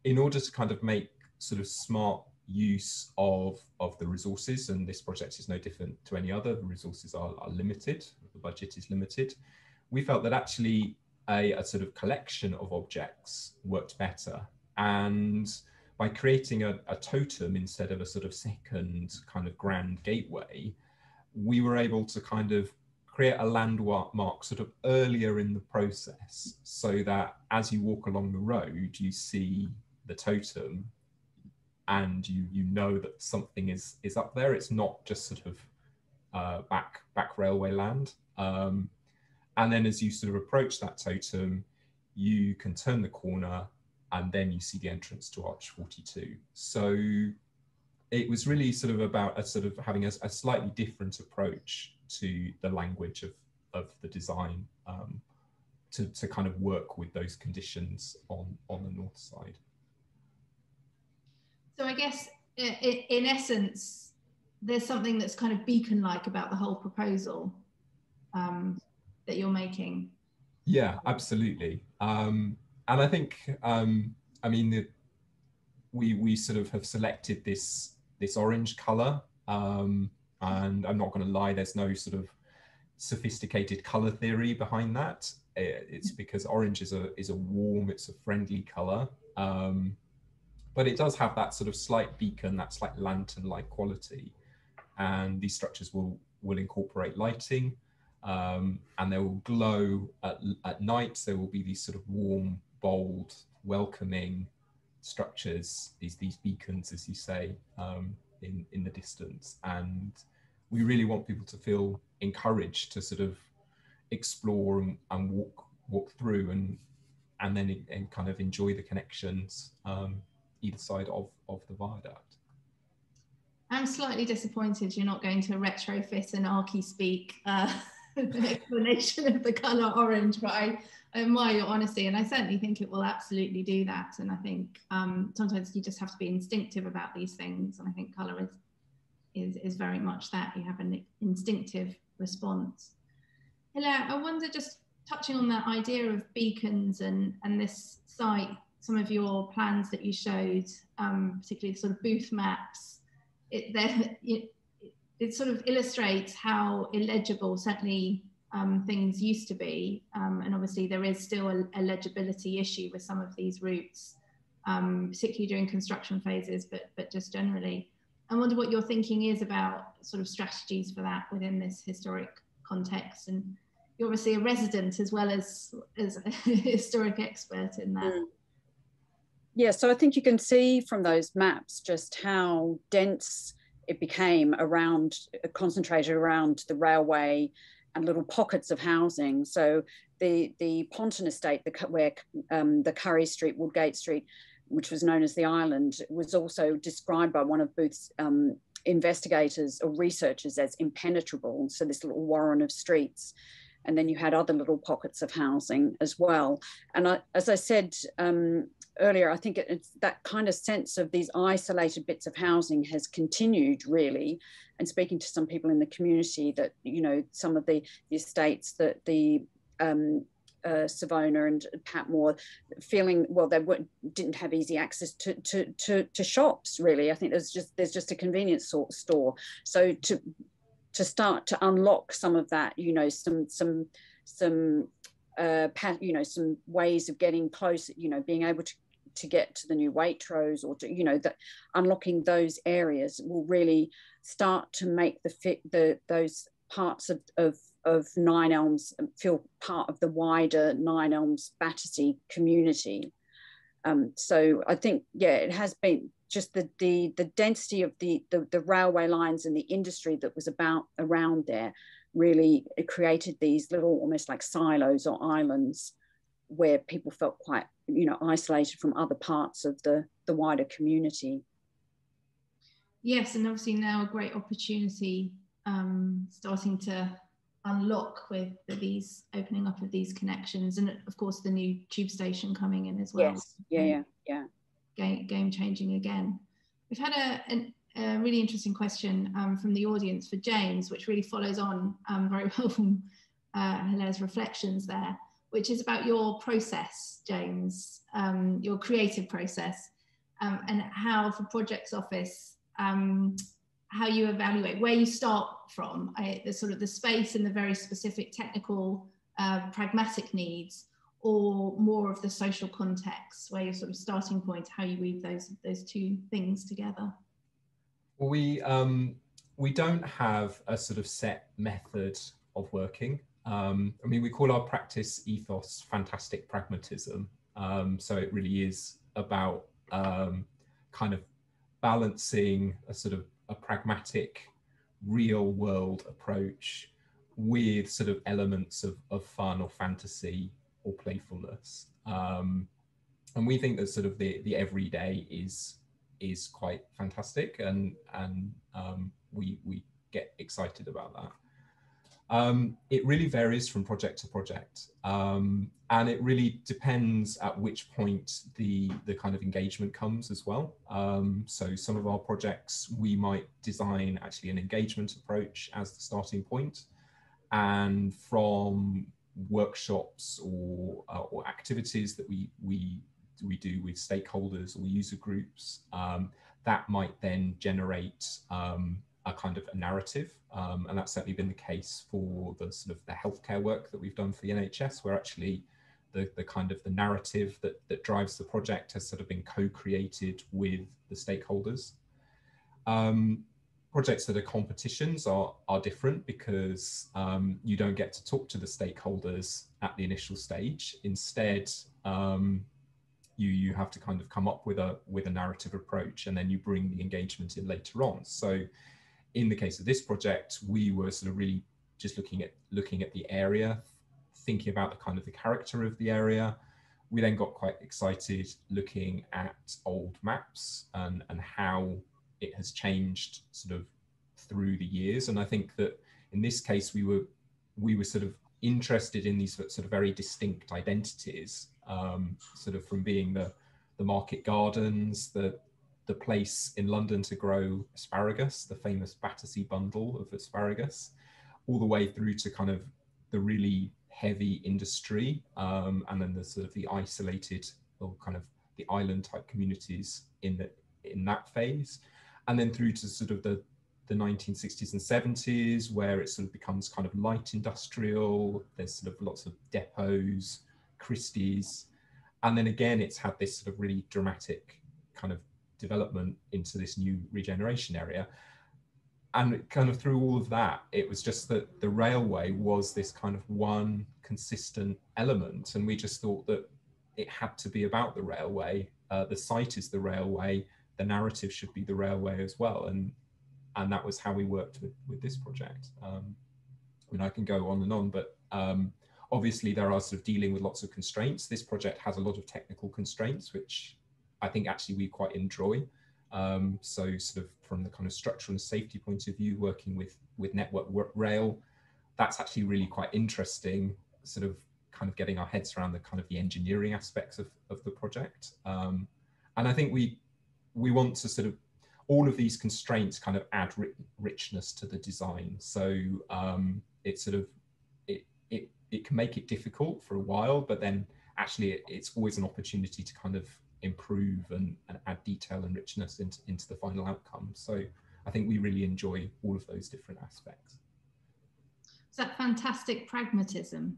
in order to kind of make sort of smart use of, of the resources, and this project is no different to any other, the resources are, are limited, the budget is limited, we felt that actually a, a sort of collection of objects worked better. And by creating a, a totem instead of a sort of second kind of grand gateway, we were able to kind of create a landmark sort of earlier in the process so that as you walk along the road, you see the totem and you you know that something is is up there. It's not just sort of uh, back back railway land. Um, and then as you sort of approach that totem, you can turn the corner and then you see the entrance to Arch 42. So it was really sort of about a sort of having a, a slightly different approach to the language of, of the design um, to, to kind of work with those conditions on, on the north side.
So I guess in essence, there's something that's kind of beacon-like about the whole proposal um, that you're making.
Yeah, absolutely. Um, and I think, um, I mean, the, we we sort of have selected this this orange color, um, and I'm not going to lie, there's no sort of sophisticated color theory behind that. It's because orange is a is a warm, it's a friendly color, um, but it does have that sort of slight beacon, that slight lantern-like quality, and these structures will will incorporate lighting. Um, and they will glow at, at night. There will be these sort of warm bold, welcoming structures, these these beacons, as you say, um, in in the distance, and we really want people to feel encouraged to sort of explore and, and walk walk through and and then and kind of enjoy the connections um, either side of of the viaduct.
I'm slightly disappointed you're not going to retrofit an Archie speak uh, explanation of the colour orange, but I, admire your honesty, and I certainly think it will absolutely do that. And I think um, sometimes you just have to be instinctive about these things, and I think colour is is is very much that. You have an instinctive response. Hilaire, I wonder just touching on that idea of beacons and and this site, some of your plans that you showed, um, particularly the sort of booth maps. It, it, it sort of illustrates how illegible certainly um, things used to be. Um, and obviously, there is still a, a, legibility issue with some of these routes, um, particularly during construction phases, but, but just generally. I wonder what your thinking is about sort of strategies for that within this historic context. And you're obviously a resident as well as, as a historic expert in that. Mm.
Yeah, so I think you can see from those maps just how dense it became around concentrated around the railway and little pockets of housing. So the the Ponton estate, the, where um, the Currie Street, Woodgate Street, which was known as the island, was also described by one of Booth's um, investigators or researchers as impenetrable. So this little warren of streets. And then you had other little pockets of housing as well. And I, as I said um, earlier, I think it's that kind of sense of these isolated bits of housing has continued really. And speaking to some people in the community, that you know some of the, the estates that the um, uh, Savona and Patmore feeling well they didn't have easy access to, to, to, to, shops really. I think there's just there's just a convenience store. So to to start to unlock some of that, you know, some some some uh, you know some ways of getting close, you know, being able to to get to the new Waitrose or to, you know, that unlocking those areas will really start to make the fit the those parts of, of of Nine Elms feel part of the wider Nine Elms Battersea community. Um, so I think, yeah, it has been just the the, the density of the, the, the railway lines and the industry that was about around there really created these little almost like silos or islands where people felt quite you know isolated from other parts of the the wider community.
Yes and obviously now a great opportunity um, starting to unlock with these opening up of these connections and of course the new tube station coming in as well.
Yes. Yeah yeah yeah.
Game, game changing again. We've had a an, a really interesting question um, from the audience for James, which really follows on um, very well from uh, Hilaire's reflections there, which is about your process, James, um, your creative process, um, and how for Projects Office, um, how you evaluate where you start from, I, the sort of the space and the very specific technical, uh, pragmatic needs, or more of the social context, where your sort of starting point, how you weave those those two things together.
We um, we don't have a sort of set method of working. Um, I mean, we call our practice ethos fantastic pragmatism. Um, so it really is about um, kind of balancing a sort of a pragmatic, real world approach with sort of elements of, of fun or fantasy or playfulness. Um, and we think that sort of the, the everyday is is quite fantastic and and um, we we get excited about that. Um, it really varies from project to project, um, and it really depends at which point the the kind of engagement comes as well. Um, so some of our projects we might design actually an engagement approach as the starting point, and from workshops or uh, or activities that we we we do with stakeholders or user groups, um, that might then generate um, a kind of a narrative. Um, and that's certainly been the case for the sort of the healthcare work that we've done for the NHS, where actually the, the kind of the narrative that, that drives the project has sort of been co-created with the stakeholders. Um, projects that are competitions are, are different because um, you don't get to talk to the stakeholders at the initial stage. Instead, um, you you have to kind of come up with a with a narrative approach and then you bring the engagement in later on so in the case of this project we were sort of really just looking at looking at the area thinking about the kind of the character of the area. We then got quite excited looking at old maps and and how it has changed sort of through the years. And i think that in this case we were we were sort of interested in these sort of very distinct identities um, sort of from being the, the market gardens, the, the place in London to grow asparagus, the famous Battersea bundle of asparagus, all the way through to kind of the really heavy industry um, and then the sort of the isolated or kind of the island type communities in the in that phase and then through to sort of the the 1960s and 70s where it sort of becomes kind of light industrial there's sort of lots of depots Christie's. And then again, it's had this sort of really dramatic kind of development into this new regeneration area. And kind of through all of that, it was just that the railway was this kind of one consistent element. And we just thought that it had to be about the railway. Uh, the site is the railway. The narrative should be the railway as well. And and that was how we worked with, with this project. Um, I mean, I can go on and on, but um, Obviously, there are sort of dealing with lots of constraints. This project has a lot of technical constraints, which I think actually we quite enjoy. Um, so sort of from the kind of structural and safety point of view, working with, with Network Rail, that's actually really quite interesting, sort of kind of getting our heads around the kind of the engineering aspects of, of the project. Um, and I think we, we want to sort of, all of these constraints kind of add ri richness to the design. So um, it's sort of it, it it can make it difficult for a while, but then actually it, it's always an opportunity to kind of improve and, and add detail and richness into, into the final outcome. So I think we really enjoy all of those different aspects.
Is that fantastic pragmatism?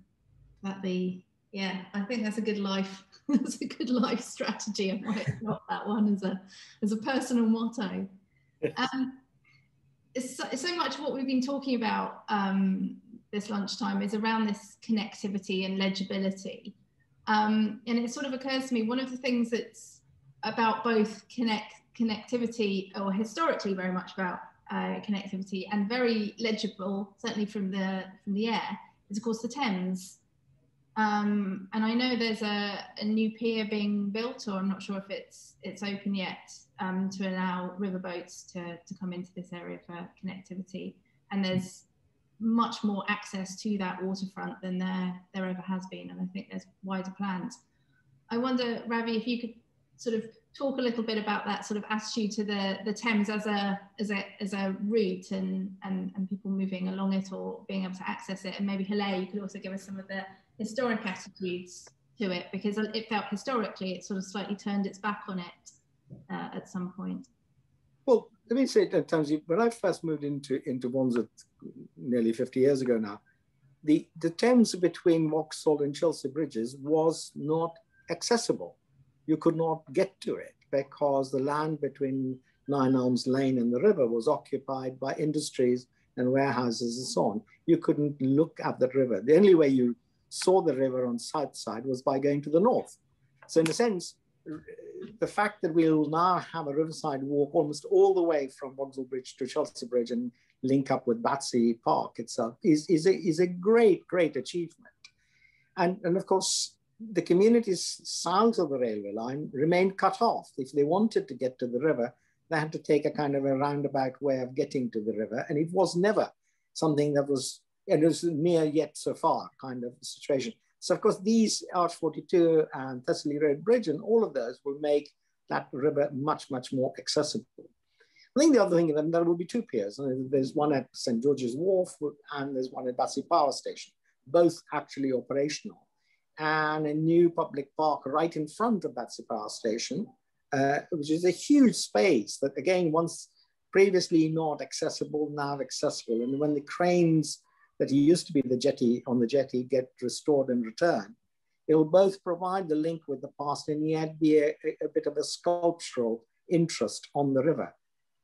That the yeah, I think that's a good life. that's a good life strategy. I might adopt that one as a as a personal motto. Um, it's so, so, much of what we've been talking about um, this lunchtime is around this connectivity and legibility. Um, and it sort of occurs to me, one of the things that's about both connect connectivity or historically very much about uh, connectivity and very legible, certainly from the from the air, is of course the Thames. Um, and I know there's a, a, new pier being built, or I'm not sure if it's it's open yet, um, to allow riverboats to, to come into this area for connectivity. And there's much more access to that waterfront than there there ever has been, and I think there's wider plans. I wonder, Ravi, if you could sort of talk a little bit about that sort of attitude to the, the Thames as a as a as a route and, and and people moving along it or being able to access it. And maybe Hilaire, you could also give us some of the historic attitudes to it because it felt historically it sort of slightly turned its back on it uh, at some point.
Well, let me say uh, at times when I first moved into into Wandsworth nearly 50 years ago now, the, the Thames between Vauxhall and Chelsea bridges was not accessible you could not get to it because the land between Nine Elms Lane and the river was occupied by industries and warehouses and so on. You couldn't look at the river. The only way you saw the river on south side was by going to the north. So in a sense, the fact that we'll now have a riverside walk almost all the way from Vauxhall Bridge to Chelsea Bridge and link up with Battersea Park itself is, is, a, is a great, great achievement. And, and of course, the communities south of the railway line remained cut off. If they wanted to get to the river, they had to take a kind of a roundabout way of getting to the river. And it was never something that was, it was near yet so far kind of situation. So of course, these Arch 42 and Thessaly Road Bridge and all of those will make that river much, much more accessible. I think the other thing, then there will be two piers. There's one at St. George's Wharf and there's one at Battersea Power Station, both actually operational and a new public park right in front of that power station, uh, which is a huge space that again, once previously not accessible, now accessible. And when the cranes that used to be the jetty on the jetty get restored and returned, it will both provide the link with the past and yet be a, a bit of a sculptural interest on the river.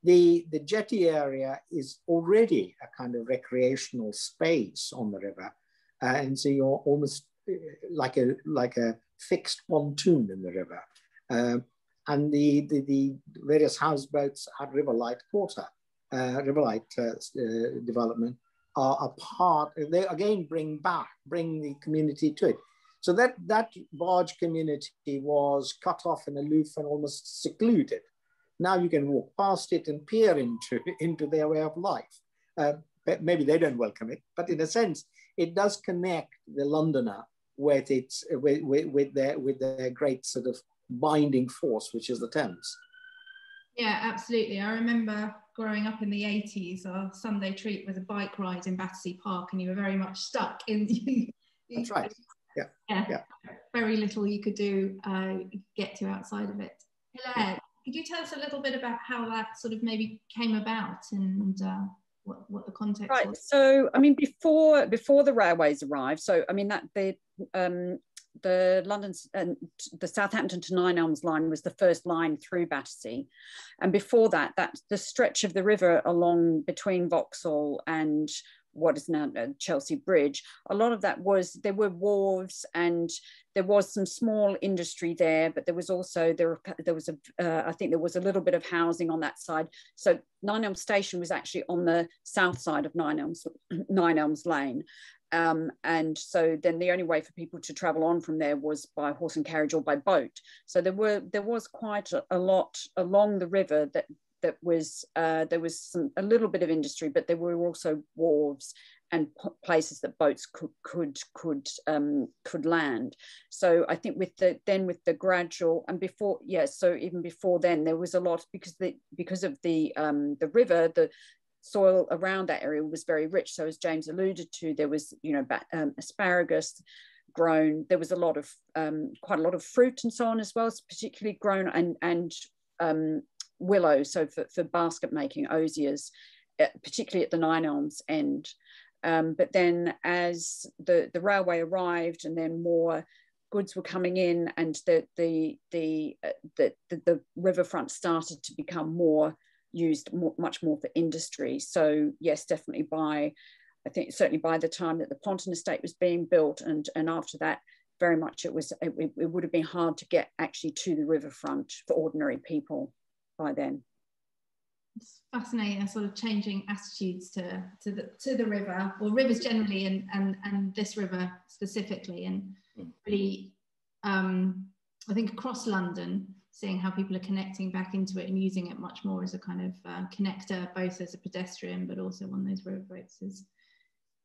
The, the jetty area is already a kind of recreational space on the river. Uh, and so you're almost like a like a fixed pontoon in the river. Um, and the, the, the, various houseboats at Riverlight Quarter, uh, Riverlight uh, are a part, they again bring back, bring the community to it. So that, that barge community was cut off and aloof and almost secluded. Now you can walk past it and peer into, into their way of life. Uh, maybe they don't welcome it, but in a sense, it does connect the Londoner with its with, with their with their great sort of binding force, which is the Thames.
Yeah, absolutely. I remember growing up in the 80s, our Sunday treat was a bike ride in Battersea Park, and you were very much stuck in.
That's right. Yeah. yeah.
yeah. Very little you could do uh, get to outside of it. Hilaire, could you tell us a little bit about how that sort of maybe came about and uh, what, what the context
right.
was?
So, I mean, before before the railways arrived, so I mean that the um, the London and the Southampton to Nine Elms line was the first line through Battersea, and before that, that the stretch of the river along between Vauxhall and what is now Chelsea Bridge, a lot of that was there were wharves and there was some small industry there, but there was also there there was a uh, I think there was a little bit of housing on that side. So Nine Elms Station was actually on the south side of Nine Elms Nine Elms Lane, um, and so then the only way for people to travel on from there was by horse and carriage or by boat. So there were there was quite a, a lot along the river that that was uh, there was some a little bit of industry, but there were also wharves and places that boats could could could um, could land. So I think with the then with the gradual and before yes, yeah, so even before then there was a lot because the because of the um, the river the soil around that area was very rich. So as James alluded to, there was you know um, asparagus grown. There was a lot of um, quite a lot of fruit and so on as well, particularly grown and and um, willow. So for, for basket making, osiers, uh, particularly at the Nine Elms end. Um, but then as the, the railway arrived and then more goods were coming in and the, the, the, uh, the, the, the riverfront started to become more used more, much more for industry. So yes, definitely by, I think certainly by the time that the Ponton estate was being built and, and after that, very much it was, it, it would have been hard to get actually to the riverfront for ordinary people by then.
It's fascinating, sort of changing attitudes to, to the to the river, or rivers generally, and and and this river specifically, and hmm. really, um, I think across London, seeing how people are connecting back into it and using it much more as a kind of uh, connector, both as a pedestrian but also on those boats is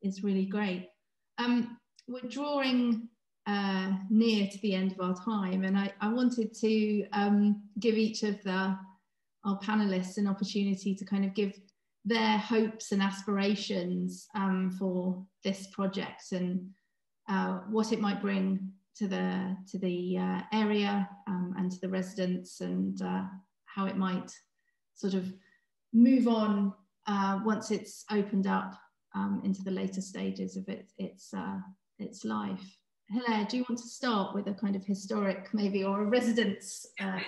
is really great. Um, we're drawing uh, near to the end of our time, and I, I wanted to um, give each of the our panelists an opportunity to kind of give their hopes and aspirations um, for this project and uh, what it might bring to the to the uh, area um, and to the residents and uh, how it might sort of move on uh, once it's opened up um, into the later stages of it, its uh, its life. Hilaire, do you want to start with a kind of historic, maybe, or a residence uh,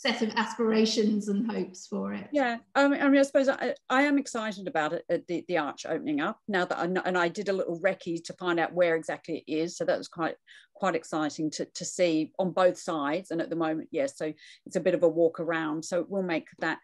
set of aspirations and hopes for it?
Yeah, um, I mean, I suppose I, I am excited about it, the, the arch opening up now that I know, and I did a little recce to find out where exactly it is. So that was quite quite exciting to, to see on both sides. And at the moment, yes, so it's a bit of a walk around. So it will make that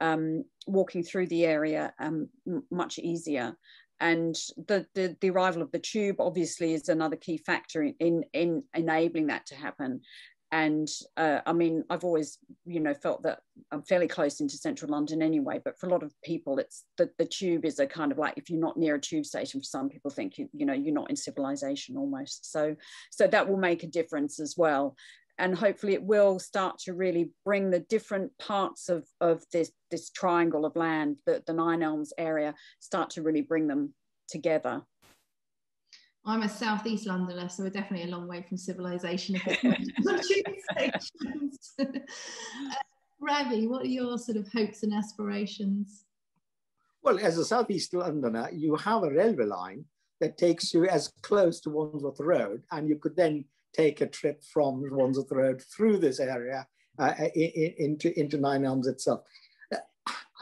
um, walking through the area um, much easier and the, the, the arrival of the tube obviously is another key factor in in, in enabling that to happen and uh, I mean, I've always, you know, felt that I'm fairly close into central London anyway. But for a lot of people, it's the, the tube is a kind of like if you're not near a tube station, for some people think you, you know, you're not in civilization almost. So, so that will make a difference as well. And hopefully, it will start to really bring the different parts of, of this this triangle of land, the, the Nine Elms area, start to really bring them together.
I'm a southeast Londoner, so we're definitely a long way from civilization. uh, Ravi, what are your sort of hopes and aspirations?
Well, as a southeast Londoner, you have a railway line that takes you as close to Wandsworth Road, and you could then take a trip from Wandsworth Road through this area uh, in, into into Nine Elms itself. Uh,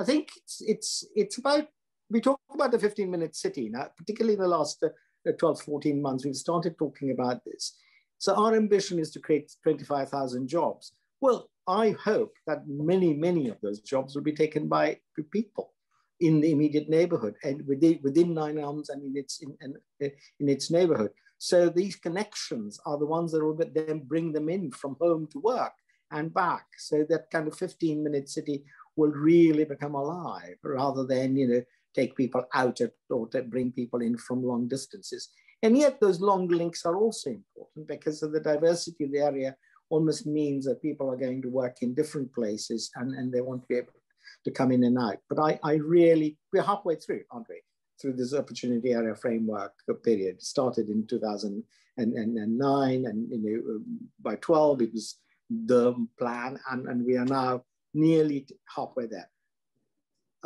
I think it's it's it's about we talk about the 15 minute city now, particularly in the last uh, 12, 14 months, we've started talking about this. So our ambition is to create 25,000 jobs. Well, I hope that many, many of those jobs will be taken by people in the immediate neighborhood and within, within Nine Elms and in its, in, in, in its neighborhood. So these connections are the ones that will then bring them in from home to work and back. So that kind of 15 minute city will really become alive rather than, you know, take people out or to bring people in from long distances. And yet those long links are also important because of the diversity of the area almost means that people are going to work in different places and, and they want to be able to come in and out. But I, I really, we're halfway through, aren't we? Through this opportunity area framework period. Started in 2009 and you know, um, by 12 it was the plan and, and we are now nearly halfway there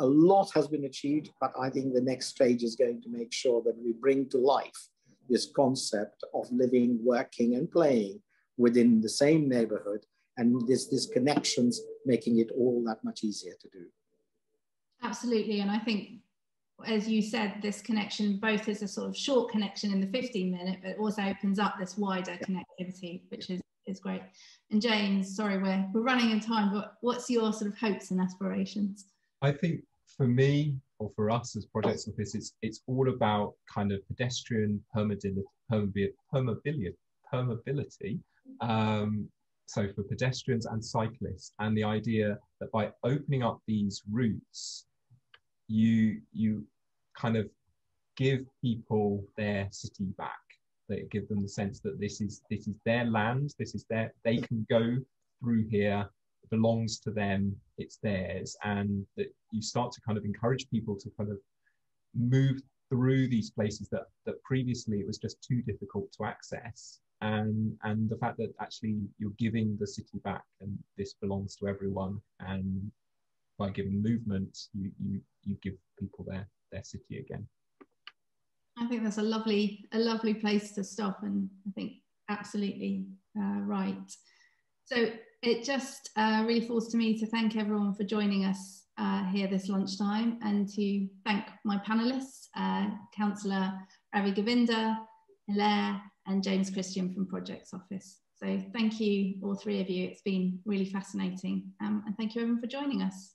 a lot has been achieved, but I think the next stage is going to make sure that we bring to life this concept of living, working, and playing within the same neighborhood, and this, this connections making it all that much easier to do.
Absolutely, and I think, as you said, this connection both is a sort of short connection in the 15 minute, but also opens up this wider connectivity, which is is great. And James, sorry, we're we're running in time, but what's your sort of hopes and aspirations?
I think for me or for us as projects office, it's it's all about kind of pedestrian permeability, permeability, permeability. Um, so for pedestrians and cyclists, and the idea that by opening up these routes, you you kind of give people their city back. They give them the sense that this is this is their land, this is their they can go through here belongs to them, it's theirs, and that you start to kind of encourage people to kind of move through these places that that previously it was just too difficult to access. And and the fact that actually you're giving the city back and this belongs to everyone and by giving movement you you you give people their their city again.
I think that's a lovely a lovely place to stop and i think absolutely uh, right. So it just uh, really falls to me to thank everyone for joining us uh, here this lunchtime and to thank my panelists, uh, Councillor Ravi Govindia, Hilaire and James Christian from Projects Office. So thank you, all three of you. It's been really fascinating. Um, and thank you everyone for joining us.